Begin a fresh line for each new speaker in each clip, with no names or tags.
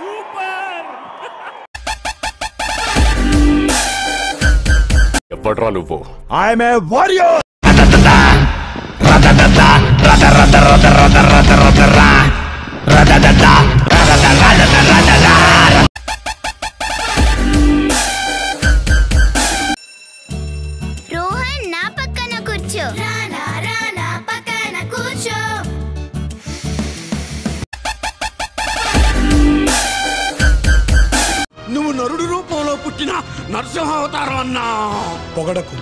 Super ఎవడ్రా నువ్వు
I'm a warrior
రద రద రద రద రద
రద రద రద రద నరసింహ అవతారం అన్నా.
పొగడకు.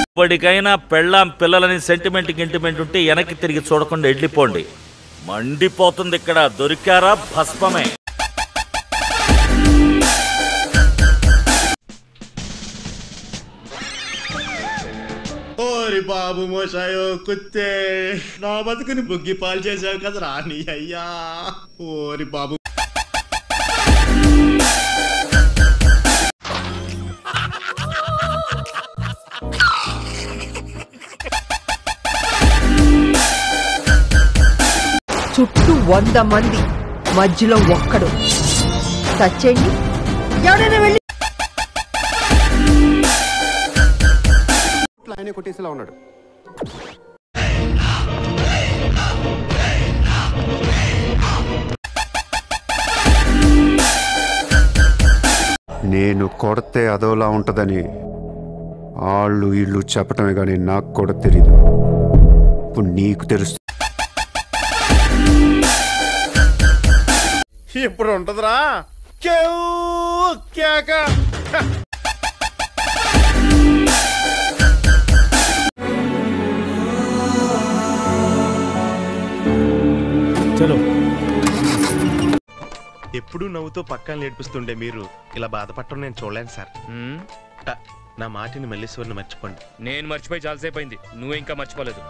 ఇప్పటికైనా పెళ్ళాం పిల్లలని సెంటిమెంట్ గింటిమెంట్ ఉంటే వెనక్కి తిరిగి చూడకుండా వెళ్ళిపోండి. మండిపోతుంది ఇక్కడ. దొరికారా భస్మమే.
బాబు మోసాయో కుత్తే. నా బతుకుని బుగ్గి పాలు చేసావు కదా రాని అయ్యా. ఓరి బాబు.
చుట్టూ వంద మంది మధ్యలో ఒక్కడు. చచ్చేయండి ఎవడైనా వెళ్ళి
ఆయనే కొట్టేసేలా ఉన్నాడు.
నేను కొడితే అదోలా ఉంటుందని వాళ్ళు వీళ్ళు చెప్పటమే కానీ నాకు కూడా తెలీదు. ఇప్పుడు నీకు తెలుసు
ఇప్పుడు ఉంటదిరా. కేవ్ కేక ఎప్పుడు నవ్వుతూ పక్కన నేర్పిస్తుండే మీరు ఇలా బాధపడటం నేను చూడలేను సార్ నా మాటిని మల్లీశ్వరిని మర్చిపోండి
నేను మర్చిపోయి చాలాసేపు అయింది నువ్వు ఇంకా మర్చిపోలేదు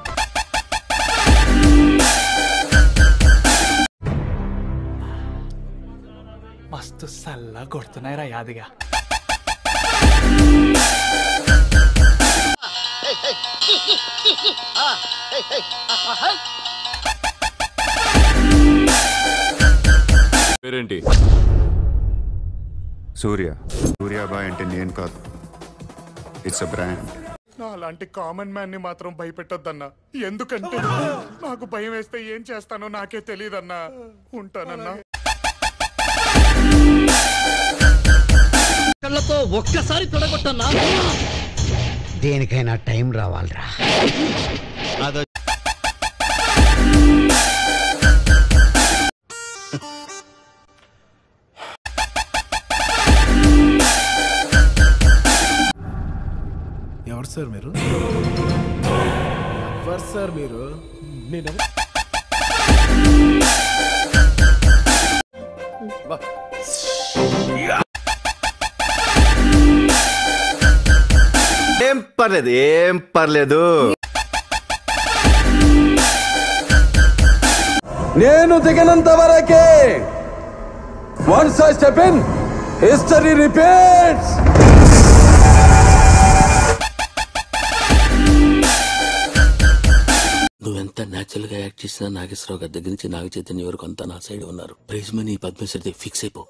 మస్తు సల్లా కొడుతున్నాయిరా యాదిగా
పేరేంటి?
సూర్య. సూర్యాబాయ్ అంటే నేను కాదు. ఇట్స్ అ బ్రాండ్
నా లాంటి కామన్ మ్యాన్ని మాత్రం భయపెట్టొద్దన్నా. ఎందుకంటే నాకు భయం వేస్తే ఏం చేస్తానో నాకే తెలియదన్నా ఉంటానన్నా.
కళ్ళతో ఒక్కసారి తొడగొట్టన్నా.
దేనికైనా టైం రావాలిరా.
ఎవరు సార్ మీరు? ఎవరు సార్ మీరు? నేను?
ఏం పర్లేదు ఏం పర్లేదు.
నేను దిగినంత వరకే once I step in history repeats
గా యాక్ట్ చేసిన నాగేశ్వరరావు గారి దగ్గర నుంచి నాగ చైతన్య వరకు అంతా నా సైడ్ ఉన్నారు. ప్రైజ్ మనీ పద్మశ్రీ ఫిక్స్ అయిపో.